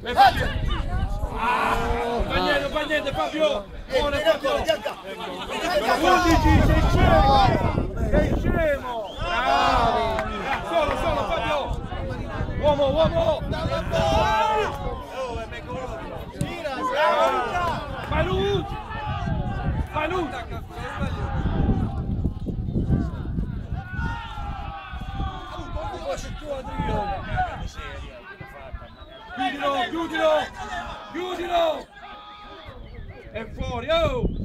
E Fabio! Ah, fa niente, fa niente Fabio! Buone Fabio! 11, sei scemo! Sei scemo! Bravi! Solo, solo Fabio! Uomo, uomo! Malut! Malut! Chiudilo, chiudilo! Chiudilo! È fuori, oh!